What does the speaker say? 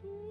tu